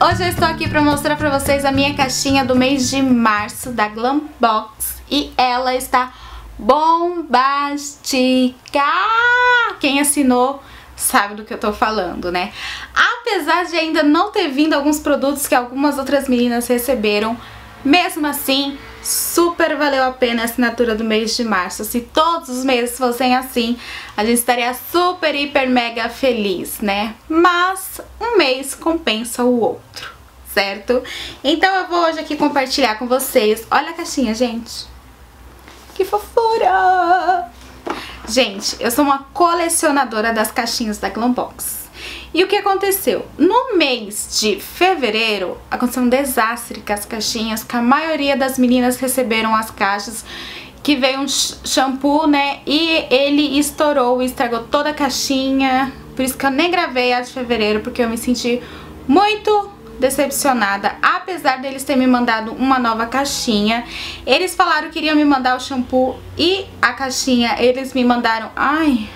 Hoje eu estou aqui para mostrar para vocês a minha caixinha do mês de março da Glambox e ela está bombástica! Quem assinou sabe do que eu tô falando, né? Apesar de ainda não ter vindo alguns produtos que algumas outras meninas receberam, mesmo assim, super valeu a pena a assinatura do mês de março. Se todos os meses fossem assim, a gente estaria super, hiper, mega feliz, né? Mas um mês compensa o outro, certo? Então eu vou hoje aqui compartilhar com vocês. Olha a caixinha, gente. Que fofura! Gente, eu sou uma colecionadora das caixinhas da Glambox. E o que aconteceu? No mês de fevereiro, aconteceu um desastre com as caixinhas, que a maioria das meninas receberam as caixas, que veio um shampoo, né, e ele estourou, estragou toda a caixinha, por isso que eu nem gravei a de fevereiro, porque eu me senti muito decepcionada, apesar deles terem me mandado uma nova caixinha. Eles falaram que iriam me mandar o shampoo e a caixinha, eles me mandaram... Ai...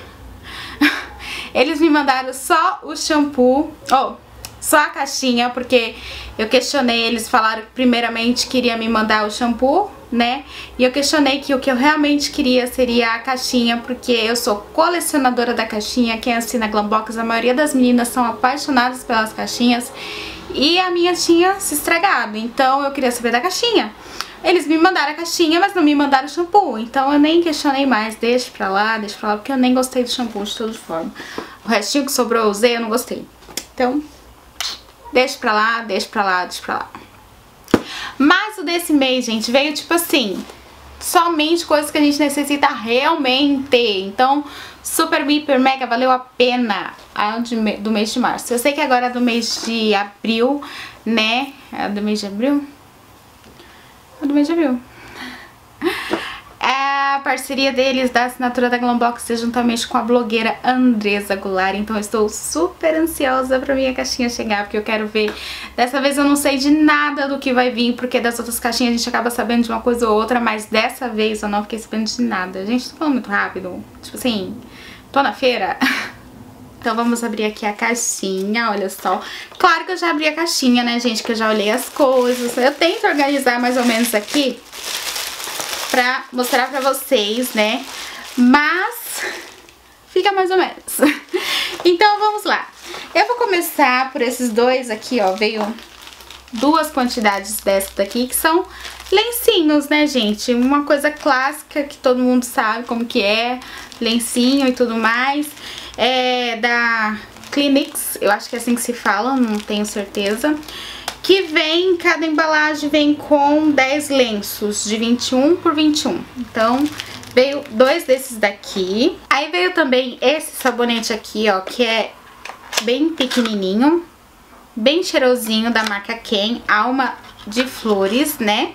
Eles me mandaram só o shampoo, oh, só a caixinha, porque eu questionei, eles falaram que primeiramente queria me mandar o shampoo, né? E eu questionei que o que eu realmente queria seria a caixinha, porque eu sou colecionadora da caixinha, quem assina Glambox, a maioria das meninas são apaixonadas pelas caixinhas. E a minha tinha se estragado, então eu queria saber da caixinha. Eles me mandaram a caixinha, mas não me mandaram o shampoo. Então eu nem questionei mais, deixa pra lá, deixa pra lá, porque eu nem gostei do shampoo de toda forma. O restinho que sobrou eu usei, eu não gostei. Então, deixa pra lá, deixa pra lá, deixa pra lá. Mas o desse mês, gente, veio tipo assim, somente coisas que a gente necessita realmente. Então, super, hiper, mega, valeu a pena a do mês de março. Eu sei que agora é do mês de abril, né? É do mês de abril? É do mês. É a parceria deles da assinatura da Glambox juntamente com a blogueira Andresa Goulart. Então eu estou super ansiosa pra minha caixinha chegar, porque eu quero ver. Dessa vez eu não sei de nada do que vai vir, porque das outras caixinhas a gente acaba sabendo de uma coisa ou outra, mas dessa vez eu não fiquei sabendo de nada. Gente, tô falando muito rápido. Tipo assim, tô na feira. Então vamos abrir aqui a caixinha, olha só. Claro que eu já abri a caixinha, né, gente, que eu já olhei as coisas. Eu tento organizar mais ou menos aqui pra mostrar pra vocês, né? Mas fica mais ou menos. Então vamos lá. Eu vou começar por esses dois aqui, ó. Veio duas quantidades dessa daqui, que são lencinhos, né, gente? Uma coisa clássica que todo mundo sabe como que é, lencinho e tudo mais. É da Clinics, eu acho que é assim que se fala, não tenho certeza. Que vem, cada embalagem vem com 10 lenços de 21 por 21. Então, veio dois desses daqui. Aí veio também esse sabonete aqui, ó, que é bem pequenininho, bem cheirosinho, da marca Ken, Alma de Flores, né?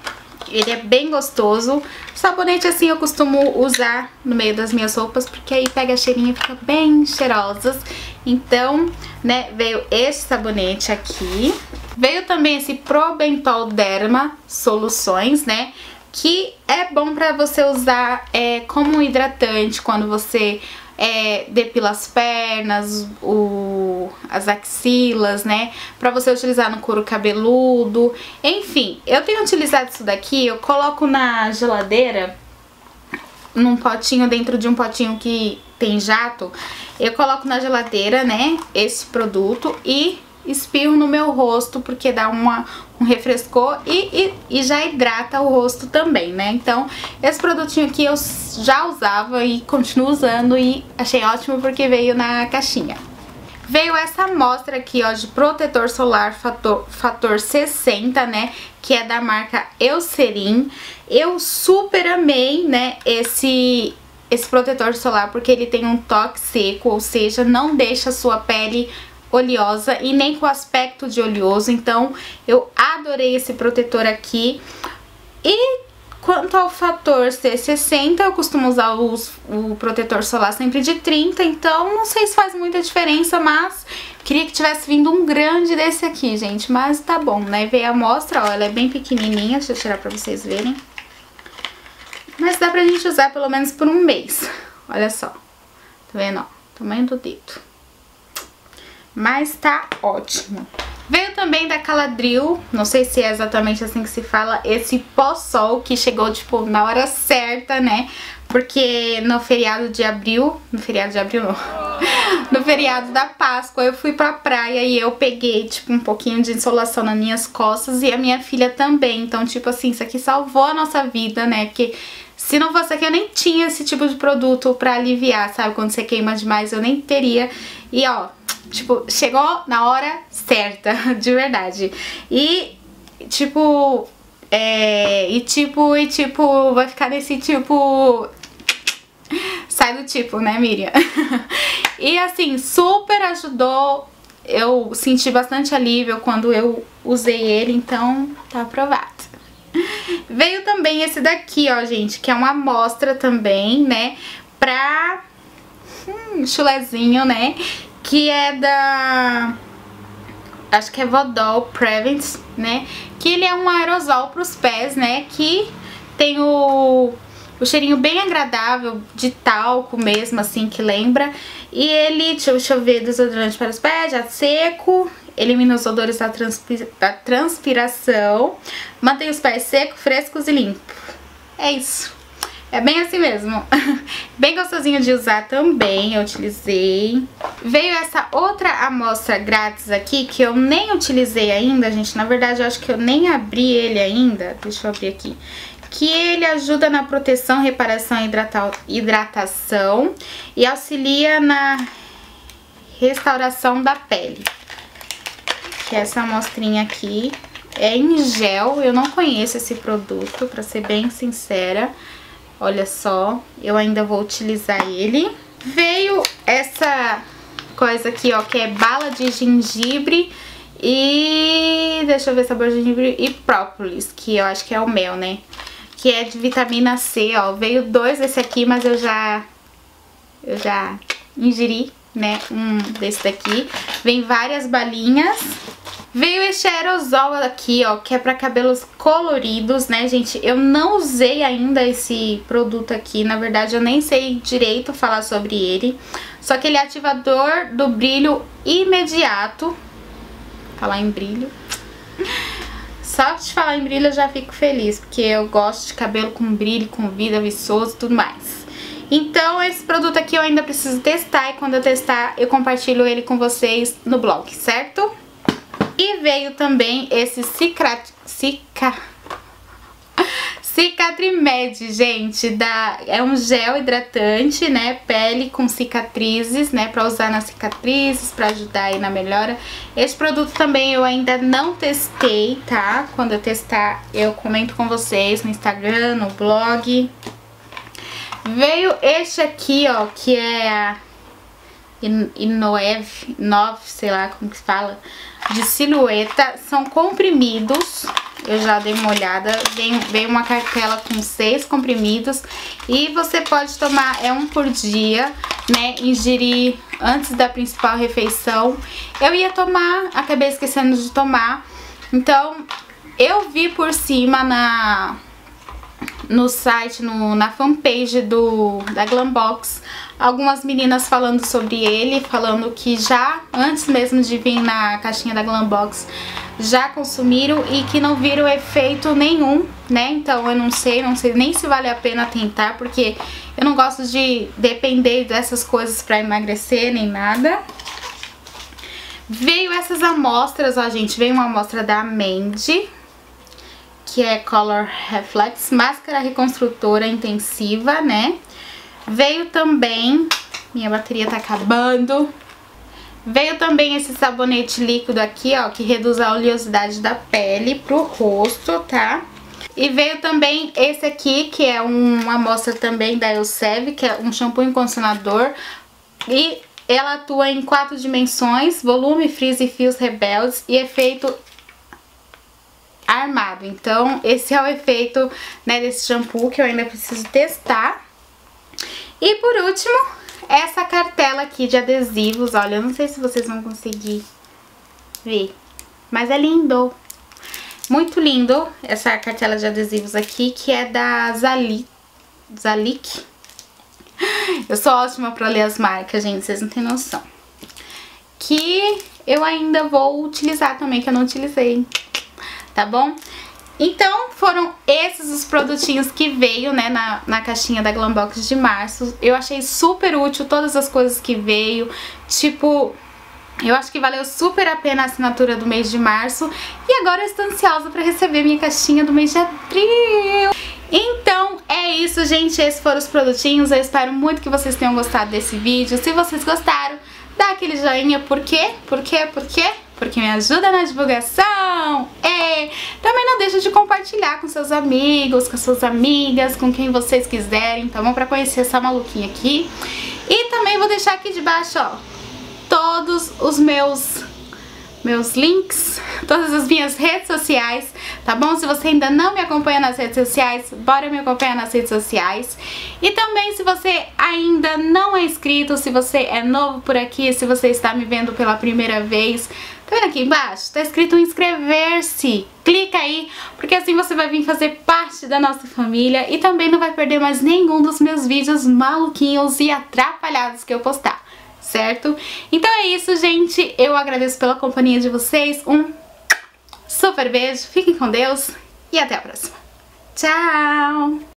Ele é bem gostoso. Sabonete assim eu costumo usar no meio das minhas roupas, porque aí pega a cheirinha e fica bem cheirosas. Então, né, veio esse sabonete aqui. Veio também esse Probentol Derma Soluções, né? Que é bom pra você usar é, como hidratante quando você é, depila as pernas, o, as axilas, né? Pra você utilizar no couro cabeludo. Enfim, eu tenho utilizado isso daqui, eu coloco na geladeira, num potinho, dentro de um potinho que tem jato. Eu coloco na geladeira, né, esse produto e espirro no meu rosto, porque dá uma, refrescor e, e, e, já hidrata o rosto também, né? Então, esse produtinho aqui eu já usava e continuo usando e achei ótimo porque veio na caixinha. Veio essa amostra aqui, ó, de protetor solar fator, fator 60, né? Que é da marca Eucerin. Eu super amei, né, esse, esse protetor solar porque ele tem um toque seco, ou seja, não deixa a sua pele oleosa e nem com aspecto de oleoso, então eu adorei esse protetor aqui. E quanto ao fator C60, eu costumo usar os, o protetor solar sempre de 30, então não sei se faz muita diferença, mas queria que tivesse vindo um grande desse aqui, gente, mas tá bom, né? Veio a amostra, ó, ela é bem pequenininha, deixa eu tirar pra vocês verem. Mas dá pra gente usar pelo menos por um mês, olha só, tá vendo, ó, tamanho do dedo mas tá ótimo. Veio também da Caladril, não sei se é exatamente assim que se fala, esse pó-sol que chegou, tipo, na hora certa, né? Porque no feriado de abril, no feriado de abril não, no feriado da Páscoa eu fui pra praia e eu peguei, tipo, um pouquinho de insolação nas minhas costas e a minha filha também. Então, tipo assim, isso aqui salvou a nossa vida, né? Porque se não fosse aqui eu nem tinha esse tipo de produto pra aliviar, sabe? Quando você queima demais eu nem teria. E ó, tipo, chegou na hora certa, de verdade. E, tipo, é, e tipo, e tipo, vai ficar nesse tipo sai do tipo, né, Miriam? e assim, super ajudou. Eu senti bastante alívio quando eu usei ele, então tá aprovado. Veio também esse daqui, ó, gente, que é uma amostra também, né, pra hum, chulezinho, né, que é da... Acho que é Vodol Prevent, né, que ele é um aerosol pros pés, né, que tem o o cheirinho bem agradável, de talco mesmo, assim, que lembra. E ele, deixa eu ver, desodorante para os pés, já seco, elimina os odores da, da transpiração, mantém os pés secos, frescos e limpos. É isso. É bem assim mesmo. bem gostosinho de usar também, eu utilizei. Veio essa outra amostra grátis aqui, que eu nem utilizei ainda, gente. Na verdade, eu acho que eu nem abri ele ainda. Deixa eu abrir aqui que ele ajuda na proteção, reparação e hidrata hidratação e auxilia na restauração da pele. Que é essa amostrinha aqui é em gel, eu não conheço esse produto, pra ser bem sincera. Olha só, eu ainda vou utilizar ele. Veio essa coisa aqui, ó, que é bala de gengibre e... deixa eu ver sabor de gengibre e própolis, que eu acho que é o mel, né? que é de vitamina C, ó. Veio dois desse aqui, mas eu já, eu já ingeri, né, um desse daqui. Vem várias balinhas. Veio este aerosol aqui, ó, que é pra cabelos coloridos, né, gente? Eu não usei ainda esse produto aqui, na verdade eu nem sei direito falar sobre ele. Só que ele é ativador do brilho imediato. Falar em brilho. Só de falar em brilho eu já fico feliz, porque eu gosto de cabelo com brilho, com vida, viçoso e tudo mais. Então esse produto aqui eu ainda preciso testar e quando eu testar eu compartilho ele com vocês no blog, certo? E veio também esse Cicra... Cica... Cicatrimed, gente, da, é um gel hidratante, né, pele com cicatrizes, né, pra usar nas cicatrizes, pra ajudar aí na melhora. Esse produto também eu ainda não testei, tá? Quando eu testar eu comento com vocês no Instagram, no blog. Veio este aqui, ó, que é Inoev, Nove, sei lá como que se fala, de silhueta. São comprimidos, eu já dei uma olhada, vem, vem uma cartela com seis comprimidos. E você pode tomar, é um por dia, né, ingerir antes da principal refeição. Eu ia tomar, acabei esquecendo de tomar, então eu vi por cima na no site, no, na fanpage do, da Glambox, algumas meninas falando sobre ele, falando que já, antes mesmo de vir na caixinha da Glambox, já consumiram e que não viram efeito nenhum, né? Então eu não sei, não sei nem se vale a pena tentar, porque eu não gosto de depender dessas coisas pra emagrecer nem nada. Veio essas amostras, ó gente, veio uma amostra da Mandy, que é Color Reflex, máscara reconstrutora intensiva, né? Veio também, minha bateria tá acabando, veio também esse sabonete líquido aqui, ó, que reduz a oleosidade da pele pro rosto, tá? E veio também esse aqui, que é uma amostra também da Elsev, que é um shampoo e condicionador. E ela atua em quatro dimensões, volume, frizz e fios rebeldes e efeito armado. Então, esse é o efeito né, desse shampoo que eu ainda preciso testar. E por último, essa cartela aqui de adesivos. Olha, eu não sei se vocês vão conseguir ver, mas é lindo. Muito lindo essa cartela de adesivos aqui, que é da Zalik. Zalik. Eu sou ótima pra ler as marcas, gente, vocês não têm noção. Que eu ainda vou utilizar também, que eu não utilizei, tá bom? Então, foram esses os produtinhos que veio, né, na, na caixinha da Glambox de março. Eu achei super útil todas as coisas que veio, tipo... Eu acho que valeu super a pena a assinatura do mês de março e agora eu estou ansiosa para receber minha caixinha do mês de abril. Então é isso, gente. Esses foram os produtinhos. Eu espero muito que vocês tenham gostado desse vídeo. Se vocês gostaram, dá aquele joinha. Por quê? Por quê? Por quê? Porque me ajuda na divulgação. E também não deixa de compartilhar com seus amigos, com suas amigas, com quem vocês quiserem, tá bom? Pra conhecer essa maluquinha aqui. E também vou deixar aqui debaixo, ó, todos os meus meus links, todas as minhas redes sociais, tá bom? Se você ainda não me acompanha nas redes sociais, bora me acompanhar nas redes sociais. E também se você ainda não é inscrito, se você é novo por aqui, se você está me vendo pela primeira vez, tá vendo aqui embaixo? Tá escrito inscrever-se. Clica aí, porque assim você vai vir fazer parte da nossa família e também não vai perder mais nenhum dos meus vídeos maluquinhos e atrapalhados que eu postar certo? Então é isso, gente. Eu agradeço pela companhia de vocês. Um super beijo, fiquem com Deus e até a próxima. Tchau!